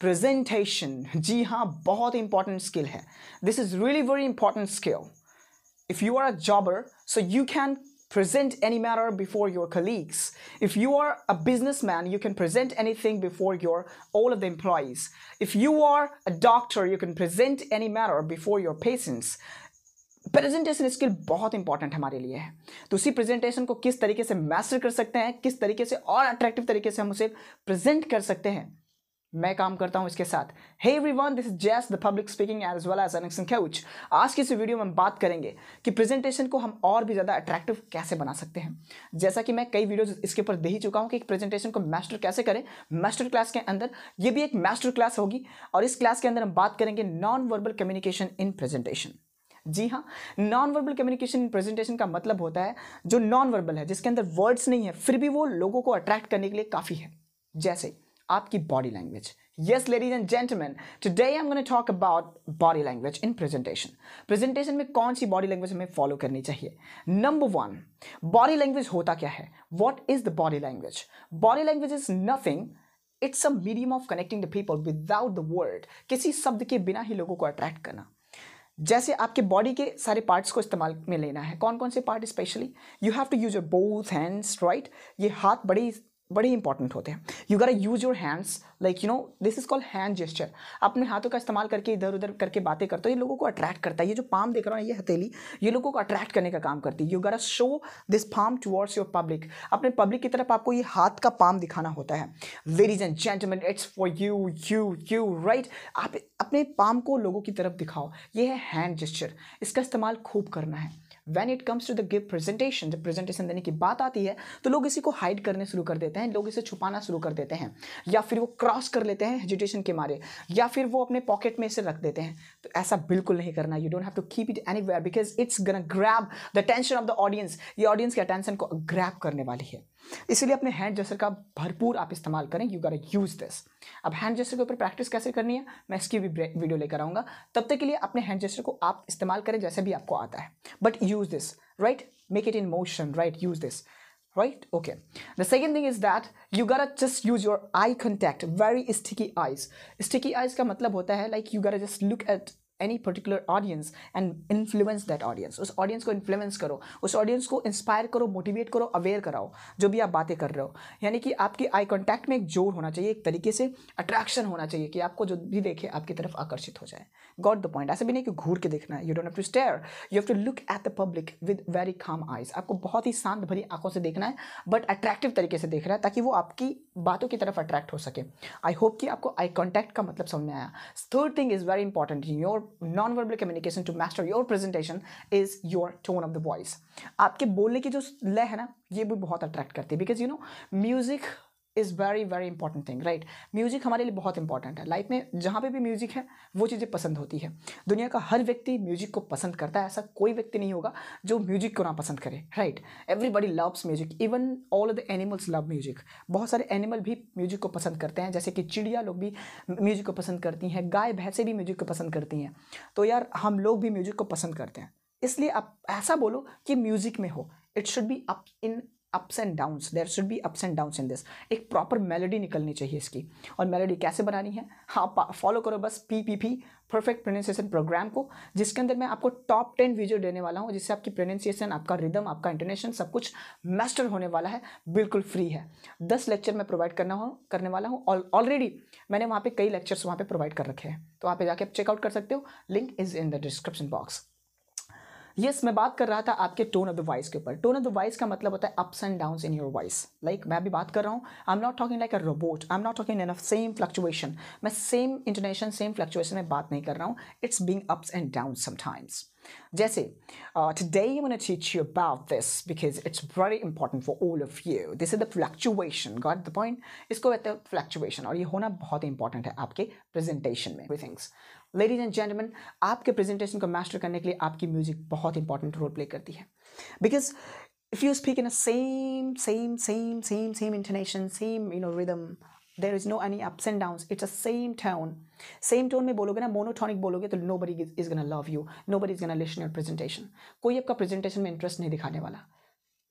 Presentation जी हाँ बहुत इंपॉर्टेंट स्किल है। This is really very important skill if you are a jobber so you can present any matter before your colleagues if you are a businessman you can present anything before your all the employees if you are a doctor you can present any matter before your patients presentation skill बहुत important हमारे लिए है। तो उसी presentation को किस तरीके से मैस्टर कर सकते हैं, किस तरीके से और अट्रैक्टिव तरीके से हम उसे प्रेजेंट कर सकते हैं। मैं काम करता हूँ इसके साथ। Hey everyone this is just the public speaking as well as an action coach आज की इस वीडियो में हम बात करेंगे कि प्रेजेंटेशन को हम और भी ज़्यादा अट्रैक्टिव कैसे बना सकते हैं। जैसा कि मैं कई वीडियोज़ इसके ऊपर दे ही चुका हूँ कि प्रेजेंटेशन को मास्टर कैसे करें। मास्टर क्लास के अंदर ये भी एक मास्टर क्लास होगी और इस क्लास के अंदर हम बात करेंगे non verbal communication in presentation जी हाँ non verbal communication in presentation का मतलब होता है जो नॉन वर्बल है, जिसके अंदर वर्ड्स नहीं है, फिर भी वो लोगों को अट्रैक्ट करने के लिए काफ़ी है। जैसे आपकी body language yes ladies and gentleman today I am gonna talk about body language in presentation presentation में कौन सी बॉडी लैंग्वेज हमें फॉलो करनी चाहिए? नंबर वन बॉडी लैंग्वेज होता क्या है? What is the body language body language is nothing it's a medium of connecting the people without the world किसी शब्द के बिना ही लोगों को अट्रैक्ट करना। जैसे आपके बॉडी के सारे पार्ट्स को इस्तेमाल में लेना है। कौन कौन से part specially you have to use your both hands right ये हाथ बड़ी बड़े इंपॉर्टेंट होते हैं। You gotta use your hands like you know this is called hand gesture अपने हाथों का इस्तेमाल करके इधर उधर करके बातें करते हो, ये लोगों को अट्रैक्ट करता है। ये जो पाम देख रहा हूँ ये हथेली, ये लोगों को अट्रैक्ट करने का काम करती है। You gotta show this palm towards your public अपने पब्लिक की तरफ़ आपको ये हाथ का पाम दिखाना होता है। Ladies and gentleman it's for you you you right आप अपने पाम को लोगों की तरफ़ दिखाओ। ये है हैंड जेस्चर इसका इस्तेमाल खूब करना है। When it comes to the give presentation जब प्रेजेंटेशन देने की बात आती है तो लोग इसी को हाइड करने शुरू कर देते हैं, लोग इसे छुपाना शुरू कर देते हैं, या फिर वो क्रॉस कर लेते हैं हेजिटेशन के मारे, या फिर वो अपने पॉकेट में इसे रख देते हैं। तो ऐसा बिल्कुल नहीं करना you don't have to keep it any because it's gonna the tension of the audience ये ऑडियंस के अटेंशन को ग्रैप करने वाली है। इसलिए अपने हैंड जेस्टर का भरपूर आप इस्तेमाल करें। यू गार यूज़ दिस अब हैंड जेस्टर के ऊपर प्रैक्टिस कैसे करनी है? मैं इसकी भी वीडियो लेकर आऊँगा। तब तक के लिए अपने हैंड जेस्टर को आप इस्तेमाल करें जैसे भी आपको आता है। But use this right make it in motion right use this right? Okay. The second thing is that you gotta just use your eye contact. Very sticky eyes. Sticky eyes का मतलब होता है, like you gotta just look at any particular audience and influence that audience उस audience को influence करो। उस audience को inspire करो मोटिवेट करो अवेयर कराओ, जो भी आप बातें कर रहे हो। यानी कि आपकी आई कॉन्टैक्ट में एक ज़ोर होना चाहिए, एक तरीके से अट्रैक्शन होना चाहिए कि आपको जो भी देखे, आपकी तरफ़ आकर्षित हो जाए। गॉट द पॉइंट ऐसा भी नहीं कि घूर के देखना है। You don't have to stare you have to look at the public with very calm eyes आपको बहुत ही शांत भरी आँखों से देखना है बट अट्रैक्टिव तरीके से देख रहा है, ताकि वो आपकी बातों की तरफ़ अट्रैक्ट हो सके। आई होप कि आपको आई कॉन्टैक्ट का मतलब समझ में आया। Third thing is very important in your nonverbal communication to master your presentation is your tone of the voice आपके बोलने की जो लय है ना, ये भी बहुत अट्रैक्ट करती है। Because you know music is very very important thing right music हमारे लिए बहुत इंपॉर्टेंट है। लाइफ में जहाँ पे भी म्यूज़िक है, वो चीज़ें पसंद होती है। दुनिया का हर व्यक्ति म्यूज़िक को पसंद करता है, ऐसा कोई व्यक्ति नहीं होगा जो म्यूज़िक को ना पसंद करे right everybody loves music even all the animals love music बहुत सारे एनिमल भी म्यूज़िक को पसंद करते हैं, जैसे कि चिड़िया लोग भी म्यूज़िक को पसंद करती हैं, गाय, भैंसे भी म्यूज़िक को पसंद करती हैं। तो यार, हम लोग भी म्यूज़िक को पसंद करते हैं। इसलिए आप ऐसा बोलो कि म्यूज़िक में हो। It should be up in ups and downs there should be ups and downs in this एक प्रॉपर मेलोडी निकलनी चाहिए इसकी। और मेलोडी कैसे बनानी है? हाँ फॉलो करो बस P P P perfect pronunciation program को, जिसके अंदर मैं आपको टॉप टेन वीडियो देने वाला हूँ, जिससे आपकी प्रोनाउंसिएशन आपका रिदम आपका इंटोनेशन सब कुछ मास्टर होने वाला है, बिल्कुल फ्री है। दस लेक्चर मैं प्रोवाइड करना हूँ, करने वाला हूँ। ऑलरेडी मैंने वहाँ पे कई लेक्चर्स वहाँ पे प्रोवाइड कर रखे हैं। तो वहाँ पे जाके आप चेकआउट कर सकते हो। Link is in the description box yes मैं बात कर रहा था आपके टोन ऑफ़ द वॉइस के ऊपर। टोन ऑफ़ द वॉइस का मतलब होता है ups and down in your voice like मैं अभी बात कर रहा हूँ I am not talking like a robot I am not talking in same fluctuation मैं सेम इंटरनेशन सेम फ्लक्चुएशन में बात नहीं कर रहा हूँ। It's being ups and down sometimes जैसे today I to teach you about this because it's very important for all of you this is the fluctuation got the point? इसको कहते हैं फ्लक्चुएशन और ये होना बहुत इंपॉर्टेंट है आपके प्रेजेंटेशन में। थिंग्स लेडीज़ एंड जेंटलमैन आपके प्रेजेंटेशन को मास्टर करने के लिए आपकी म्यूज़िक बहुत इंपॉर्टेंट रोल प्ले करती है। Because if you speak in a same same same same same intonation same you know rhythm there is no any ups and down it's a same tone same tone में बोलोगे ना monotonic बोलोगे तो nobody is gonna love you nobody is gonna listen your presentation कोई आपका presentation में interest नहीं दिखाने वाला।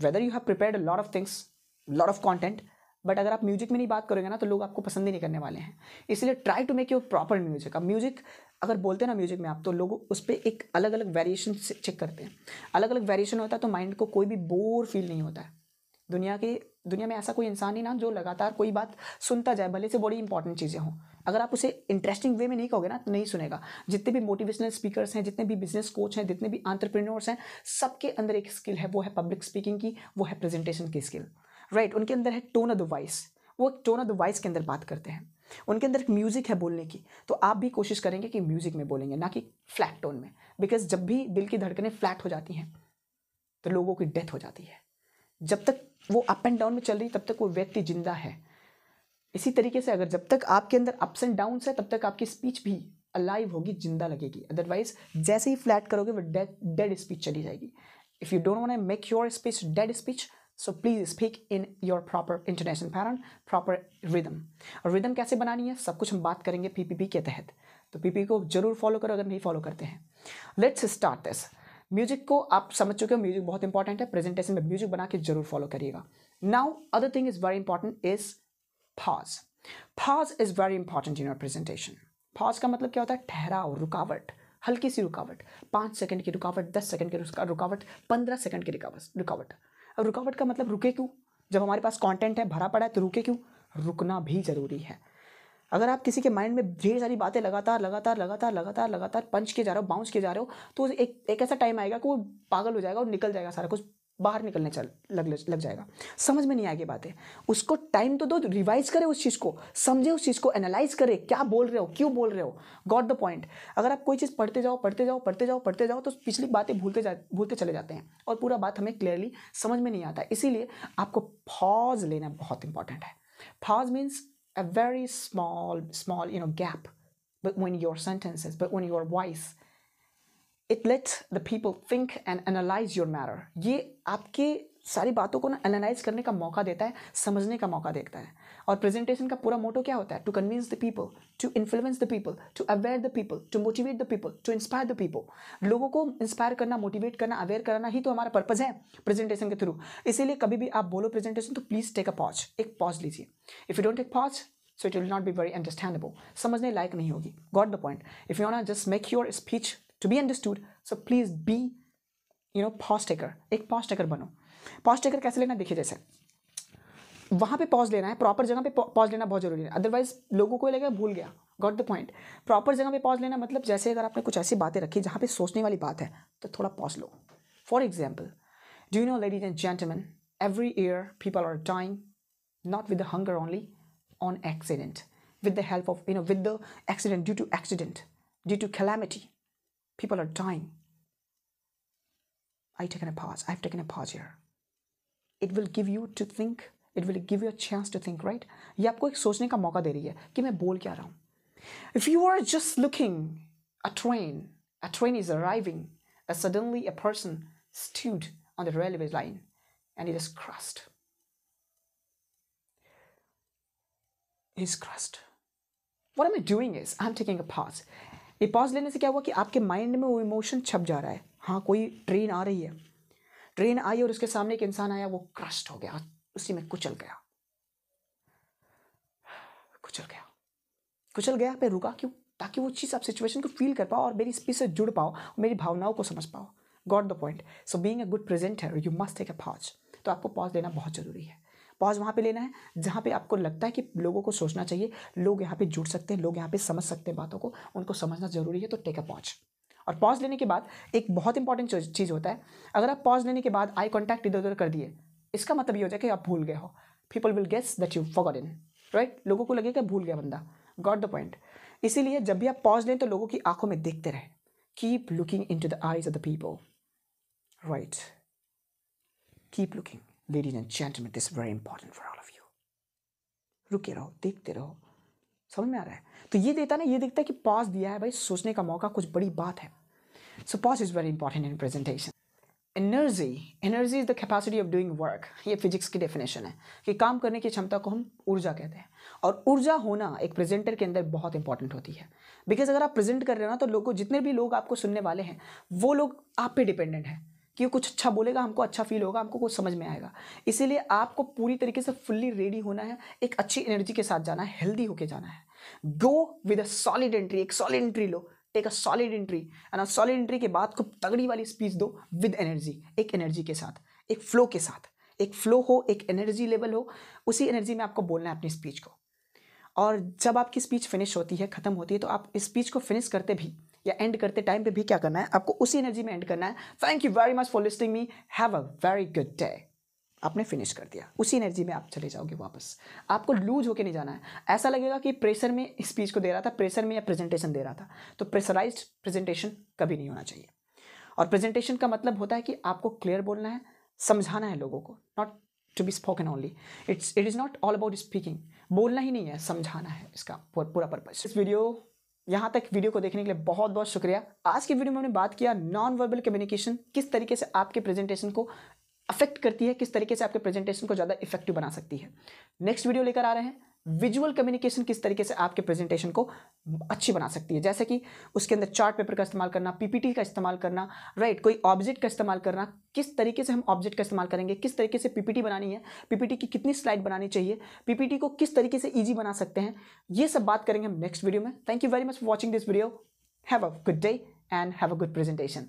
Whether you have prepare lot of things lot of content but अगर आप म्यूज़िक में नहीं बात करोगे ना तो लोग आपको पसंद ही नहीं करने वाले हैं। इसलिए try to make your proper music अब म्यूज़िक अगर बोलते हैं ना म्यूज़िक में आप तो लोग उस पर एक अलग अलग वेरिएशन चेक करते हैं। अलग अलग वेरिएशन होता है तो माइंड को कोई भी बोर फील नहीं होता है। दुनिया की, दुनिया में ऐसा कोई इंसान ही ना जो लगातार कोई बात सुनता जाए, भले से बड़ी इंपॉर्टेंट चीज़ें हों। अगर आप उसे इंटरेस्टिंग वे में नहीं कहोगे ना तो नहीं सुनेगा। जितने भी मोटिवेशनल स्पीकर्स हैं, जितने भी बिज़नेस कोच हैं, जितने भी आंट्रप्रीनोर्स हैं, सबके अंदर एक स्किल है, वो है पब्लिक स्पीकिंग की, वो है प्रेजेंटेशन की स्किल राइट right, उनके अंदर है टोन ऑफ़ द वॉइस वो टोन ऑफ़ द वॉइस के अंदर बात करते हैं। उनके अंदर एक म्यूज़िक है बोलने की। तो आप भी कोशिश करेंगे कि म्यूज़िक में बोलेंगे ना कि फ्लैट टोन में। बिकॉज़ जब भी दिल की धड़कनें फ्लैट हो जाती हैं तो लोगों की डेथ हो जाती है। जब तक वो अप एंड डाउन में चल रही तब तक वो व्यक्ति ज़िंदा है। इसी तरीके से अगर जब तक आपके अंदर अप्स एंड डाउन है तब तक आपकी स्पीच भी अलाइव होगी ज़िंदा लगेगी। अदरवाइज़ जैसे ही फ्लैट करोगे वो डेड डेड स्पीच चली जाएगी। If you don't want make your speech dead speech so please speak in your proper international pattern proper rhythm और रिदम कैसे बनानी है? सब कुछ हम बात करेंगे पीपीपी के तहत। तो पीपी को ज़रूर फॉलो करो, अगर नहीं फॉलो करते हैं। लेट्स स्टार्ट दिस म्यूज़िक को आप समझ चुके हो म्यूज़िक बहुत इंपॉर्टेंट है। प्रेजेंटेशन में म्यूज़िक बना के ज़रूर फॉलो करिएगा। Now other thing is very important is pause pause is very important in your presentation pause का मतलब क्या होता है? ठहराव, रुकावट, हल्की सी रुकावट। पाँच सेकंड की रुकावट, दस सेकंड की रुकावट, पंद्रह सेकंड की रुकावट रुकावट। अब रुकावट का मतलब रुके क्यों? जब हमारे पास कंटेंट है, भरा पड़ा है तो रुके क्यों? रुकना भी ज़रूरी है। अगर आप किसी के माइंड में ढेर सारी बातें लगातार लगातार लगातार लगातार लगातार पंच के जा रहे हो बाउंस किए जा रहे हो तो एक एक ऐसा टाइम आएगा कि वो पागल हो जाएगा और निकल जाएगा सारा कुछ। बाहर निकलने चल लग लग जाएगा। समझ में नहीं आएगी बातें। उसको टाइम तो दो रिवाइज करे उस चीज़ को समझे उस चीज़ को एनालाइज करे क्या बोल रहे हो क्यों बोल रहे हो। गॉट द पॉइंट अगर आप कोई चीज़ पढ़ते जाओ पढ़ते जाओ पढ़ते जाओ पढ़ते जाओ तो पिछली बातें भूलते जा भूलते चले जाते हैं और पूरा बात हमें क्लियरली समझ में नहीं आता। इसीलिए आपको फॉज लेना बहुत इंपॉर्टेंट है। Pause means a very small, small, you know, gap between your sentences, between your voice. It lets the people think and analyze your matter. ये आपके सारी बातों को ना एनालाइज करने का मौका देता है, समझने का मौका देता है। और प्रेजेंटेशन का पूरा मोटो क्या होता है? To convince the people to influence the people to aware the people to motivate the people to inspire the people लोगों को इंस्पायर करना मोटिवेट करना अवेयर करना ही तो हमारा पर्पज है प्रेजेंटेशन के थ्रू इसीलिए कभी भी आप बोलो प्रेजेंटेशन तो प्लीज़ टेक अ पॉज एक पॉज लीजिए। If you don't take pause so it will not be very understandable. समझने लायक नहीं होगी। Got the point if you wanna just make your speech to be understood so please be you know pause taker एक pause taker बनो। Pause taker कैसे लेना? देखिए जैसे। वहाँ पे पॉज लेना है। प्रॉपर जगह पे पॉज लेना बहुत ज़रूरी है। अदरवाइज़ लोगों को लगेगा, भूल गया। गॉट द पॉइंट प्रॉपर जगह पे पॉज लेना मतलब जैसे अगर आपने कुछ ऐसी बातें रखी जहाँ पे सोचने वाली बात है तो थोड़ा pause low. For example do you know ladies and gentleman every year people are time not with the hunger only on accident with the help of you know with the accident due to accident due to calamity people are dying i taken a pause i've taken a pause here it will give you to think it will give you a chance to think right ये आपको एक सोचने का मौका दे रही है कि मैं बोल क्या रहा हूँ if you are just looking a train a train is arriving and suddenly a person stood on the railway line and he just crushed is crust. What am I doing is I'm taking a pause. ये pause लेने से क्या हुआ कि आपके mind में वो emotion छप जा रहा है। हाँ कोई ट्रेन आ रही है। ट्रेन आई और उसके सामने एक इंसान आया, वो क्रस्ट हो गया। उसी में कुचल गया। कुचल गया। कुचल गया पे रुका क्यों? ताकि वो चीज़ आप सिचुएशन को फील कर पाओ और मेरी स्पीच से जुड़ पाओ, मेरी भावनाओं को समझ पाओ। Got the point so being a good presenter you must take a pause तो आपको पॉज लेना बहुत ज़रूरी है। पॉज वहाँ पे लेना है, जहाँ पे आपको लगता है कि लोगों को सोचना चाहिए, लोग यहाँ पे जुड़ सकते हैं, लोग यहाँ पे समझ सकते हैं बातों को, उनको समझना ज़रूरी है तो टेक अ पॉज और पॉज लेने के बाद एक बहुत इंपॉर्टेंट चीज़ होता है, अगर आप पॉज लेने के बाद आई कॉन्टैक्ट इधर उधर कर दिए, इसका मतलब ये हो जाए कि आप भूल गए हो। People will guess that you for in right लोगों को लगेगा भूल गया बंदा गॉट द पॉइंट इसीलिए जब भी आप पॉज लें तो लोगों की आँखों में देखते रहे। Keep looking in to the eyes of the people right keep looking ladies and gentleman this very important for all of you रुके रहो, देखते रहो। समझ में आ रहा है? तो ये देता ना, ये देखता है कि पॉज दिया है भाई, सोचने का मौका, कुछ बड़ी बात है। So pause is very important in presentation energy energy is the capacity of doing work ये फिजिक्स की डेफिनेशन है कि काम करने की क्षमता को हम ऊर्जा कहते हैं। और ऊर्जा होना एक प्रेजेंटर के अंदर बहुत इंपॉर्टेंट होती है। बिकॉज़ अगर आप प्रेजेंट कर रहे हो ना तो लोगों, जितने भी लोग आपको सुनने वाले हैं, वो लोग आप पे डिपेंडेंट हैं। कि कुछ अच्छा बोलेगा, हमको अच्छा फील होगा, हमको कुछ समझ में आएगा। इसीलिए आपको पूरी तरीके से फुल्ली रेडी होना है, एक अच्छी एनर्जी के साथ जाना है हेल्दी होके जाना है। Go with a solid entry एक solid entry low. Take a solid entry and solid entry के बाद खूब तगड़ी वाली स्पीच दो विद एनर्जी एक एनर्जी के साथ, एक फ्लो के साथ। एक फ्लो हो, एक एनर्जी लेवल हो, उसी एनर्जी में आपको बोलना है अपनी स्पीच को। और जब आपकी स्पीच फिनिश होती है, ख़त्म होती है तो आप स्पीच को फिनिश करते भी या एंड करते टाइम पे भी क्या करना है? आपको उसी एनर्जी में एंड करना है। Thank you very much for listing me have a very good day आपने फिनिश कर दिया। उसी एनर्जी में आप चले जाओगे वापस। आपको लूज होके नहीं जाना है। ऐसा लगेगा कि प्रेशर में स्पीच को दे रहा था प्रेशर में या प्रेजेंटेशन दे रहा था। तो प्रेशराइज प्रेजेंटेशन कभी नहीं होना चाहिए। और प्रेजेंटेशन का मतलब होता है कि आपको क्लियर बोलना है, समझाना है लोगों को। Not to be spoken only it's it is not all about speaking बोलना ही नहीं है, समझाना है इसका पूरा पर्पज इस वीडियो यहाँ तक वीडियो को देखने के लिए बहुत बहुत शुक्रिया। आज की वीडियो में हमने बात किया नॉन वर्बल कम्युनिकेशन किस तरीके से आपके प्रेजेंटेशन को अफेक्ट करती है, किस तरीके से आपके प्रेजेंटेशन को ज़्यादा इफ़ेक्टिव बना सकती है। नेक्स्ट वीडियो लेकर आ रहे हैं। विजुअल कम्युनिकेशन किस तरीके से आपके प्रेजेंटेशन को अच्छी बना सकती है? जैसे कि उसके अंदर चार्ट पेपर का इस्तेमाल करना पीपीटी का इस्तेमाल करना राइट right, कोई ऑब्जेक्ट का इस्तेमाल करना किस तरीके से हम ऑब्जेक्ट का इस्तेमाल करेंगे किस तरीके से पीपीटी बनानी है पीपीटी की कितनी स्लाइड बनानी चाहिए पीपीटी को किस तरीके से ईजी बना सकते हैं ये सब बात करेंगे हम नेक्स्ट वीडियो में। Thank you very much for watching this video have a good day and have a good presentation